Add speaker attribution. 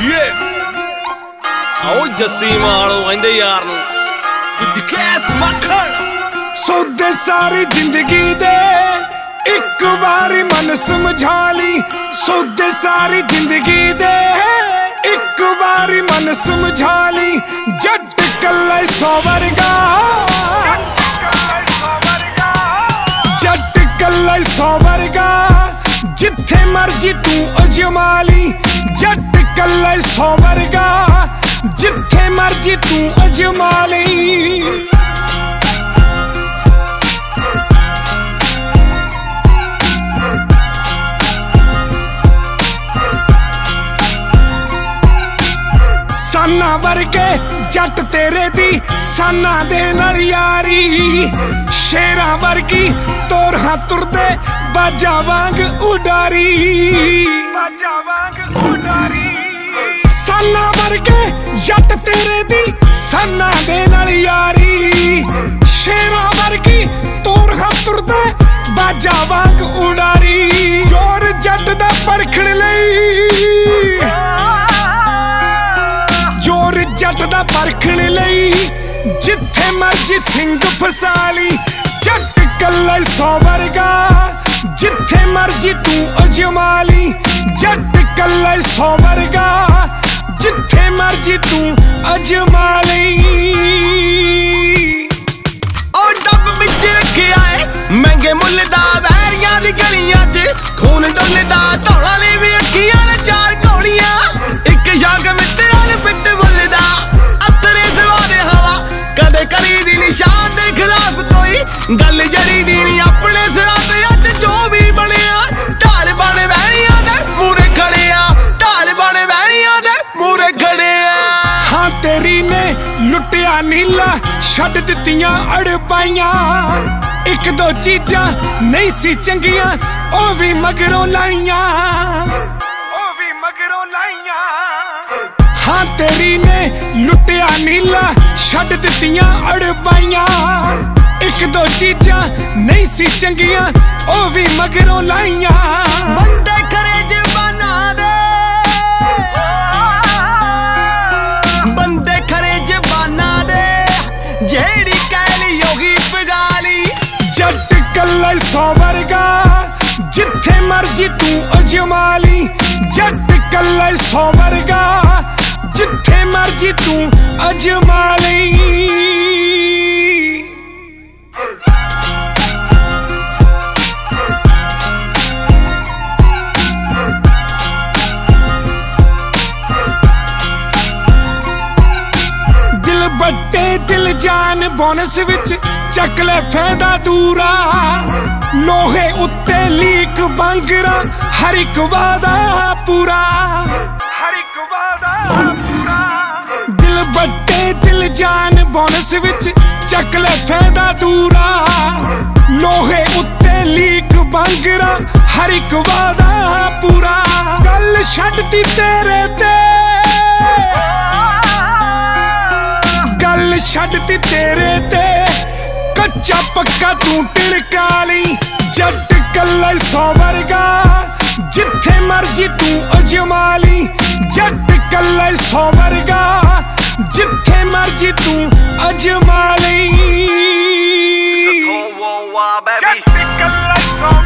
Speaker 1: ਯੇ ਆਓ ਜੱਸੀ ਮਾਲੋ ਕਹਿੰਦੇ ਯਾਰ ਨੂੰ। ਜਕੈਸ ਮੱਖਣ।
Speaker 2: ਸੌਦੇ ਸਾਰੀ ਜ਼ਿੰਦਗੀ ਦੇ ਇੱਕ ਵਾਰੀ ਮਨ ਸਮਝਾ ਲਈ। ਸੌਦੇ ਸਾਰੀ ਜ਼ਿੰਦਗੀ ਦੇ ਇੱਕ ਵਾਰੀ ਮਨ ਸਮਝਾ ਲਈ। ਜੱਟ ਕੱਲੇ ਸੋ ਜਿੱਥੇ ਤੂੰ ਅਜਮਾ ਲਈ ਜੱਟ ਕੱਲੇ ਸੋ ਵਰਗਾ। ਜਿੱਥੇ ਮਰਜ਼ੀ ਤੂੰ ਅਜਮਾ ਲਈ ਸਾਨਾ ਵਰਗੇ ਜੱਟ ਤੇਰੇ ਦੀ, ਸਾਨਾ ਦੇ ਨਾਲ ਯਾਰੀ। ਸ਼ੇਰਾਂ ਵਰਗੀ ਤੋਰਾਂ ਤੁਰਦੇ, ਬਾਜਾ ਵਾਂਗ ਉਡਾਰੀ। ਬਾਜਾ ਵਾਂਗ ਉਡਾਰੀ। ਸਾਨਾ ਵਰਗੇ ਜੱਟ ਤੇਰੇ ਦੀ ਸਾਨਾ ਦੇ ਨਾਲ ਯਾਰੀ। ਸ਼ੇਰਾਂ ਵਰਗੀ ਤੋਰਾਂ ਤੁਰਦੇ, ਬਾਜਾ ਵਾਂਗ ਉਡਾਰੀ। ਜੋਰ ਜੱਟ ਦਾ ਪਰਖਣ ਲਈ। ਜੋਰ ਜੱਟ ਦਾ ਪਰਖਣ ਲਈ, ਜਿੱਥੇ ਮਰਜ਼ੀ ਸਿੰਘ ਫਸਾਲੀ ਕੱਲਾ ਸੋ ਵਰਗਾ, ਜਿੱਥੇ ਮਰਜ਼ੀ ਤੂੰ ਅਜਮਾ ਲਈ ਜੱਟ ਕੱਲਾ ਸੋ ਵਰਗਾ, ਜਿੱਥੇ ਮਰਜ਼ੀ ਤੂੰ ਅਜਮਾ ਲਈ
Speaker 1: ਉਹ ਡੱਬ ਵਿੱਚ ਰੱਖਿਆ ਏ, ਮਹਿੰਗੇ ਮੁੱਲ ਦਾ ਵੈਰੀਆਂ ਦੀ ਗਲੀਆਂ 'ਚ, ਖੂਨ ਡੁੱਲਦਾ ਧੌਲਾ ਲਈ ਵੀ ਅੱਖੀਆਂ
Speaker 2: ਹਾਂ ਨੇ ਲੁੱਟਿਆ ਨੀਲਾ, ਛੱਡ ਦਿੱਤੀਆਂ ਅੜਪਾਈਆਂ ਇੱਕ ਦੋ ਚੀਜ਼ਾਂ ਨਹੀਂ ਸੀ ਚੰਗੀਆਂ, ਉਹ ਵੀ ਮਗਰੋਂ ਲਾਈਆਂ। ਉਹ ਵੀ ਮਗਰੋਂ ਲਾਈਆਂ। ਹਾਂ, ਤੇਰੀ ਨੇ ਲੁੱਟਿਆ ਨੀਲਾ, ਛੱਡ ਦਿੱਤੀਆਂ ਅੜਪਾਈਆਂ ਇੱਕ ਦੋ ਚੀਜ਼ਾਂ ਨਹੀਂ ਸੀ ਚੰਗੀਆਂ, ਉਹ ਵੀ ਮਗਰੋਂ ਲਾਈਆਂ।
Speaker 1: ਜਿਹੜੀ ਕਹਿਲੀ ਯੋਗੀ ਪਗਾਲੀ
Speaker 2: ਜੱਟ ਕੱਲਾ ਸੋ ਵਰਗਾ, ਜਿੱਥੇ ਮਰਜ਼ੀ ਤੂੰ ਅਜਮਾਲੀ ਜੱਟ ਕੱਲਾ ਸੋ ਵਰਗਾ, ਜਿੱਥੇ ਮਰਜ਼ੀ ਤੂੰ ਅਜਮਾਲੀ ਜਾਨ ਬੋਨਸ ਵਿੱਚ ਚੱਕ ਲੈ ਫਾਇਦਾ ਦੂਰਾ। ਲੋਹੇ ਉੱਤੇ ਲੀਕ ਬੰਗਰਾ, ਹਰ ਇੱਕ ਵਾਦਾ ਪੂਰਾ। ਹਰ ਇੱਕ ਵਾਦਾ ਪੂਰਾ। ਦਿਲ ਬੱਟੇ ਦਿਲ ਜਾਨ ਬੋਨਸ ਵਿੱਚ ਚੱਕ ਲੈ ਫਾਇਦਾ ਦੂਰਾ। ਲੋਹੇ ਉੱਤੇ ਲੀਕ ਬੰਗਰਾ, ਹਰ ਇੱਕ ਵਾਦਾ ਪੂਰਾ। ਗੱਲ ਛੱਡਤੀ ਤੇਰੇ ਮੇਰੇ ਤੇ ਕੱਚਾ ਪੱਕਾ ਤੂੰ ਟਿੜਕਾ ਲਈ। ਜੱਟ ਕੱਲੇ ਸੌ ਵਰਗਾ। ਜਿੱਥੇ ਮਰਜ਼ੀ ਤੂੰ ਅਜਮਾ ਲਈ। ਜੱਟ ਕੱਲੇ ਸੌ ਵਰਗਾ। ਜਿੱਥੇ ਮਰਜ਼ੀ ਤੂੰ ਅਜਮਾ ਲਈ। ਜੱਟ ਕੱਲੇ ਸੌ